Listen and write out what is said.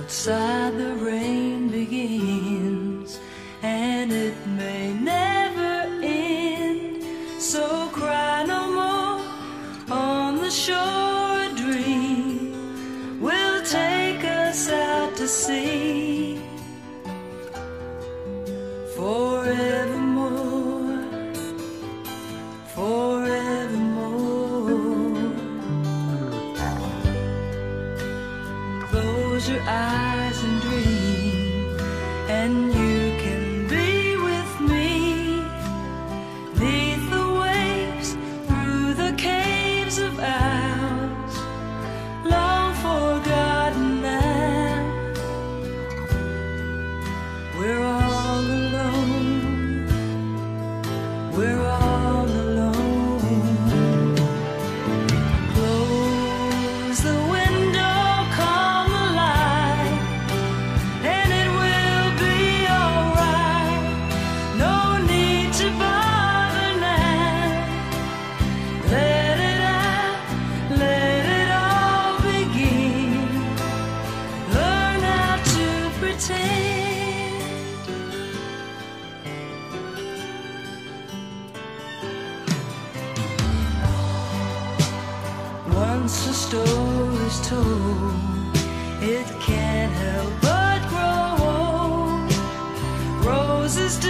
Outside the rain begins, and it may never end. So cry no more on the shore. A dream will take us out to sea forevermore, Close your eyes and dream, and once a story's told, it can't help but grow old. Roses.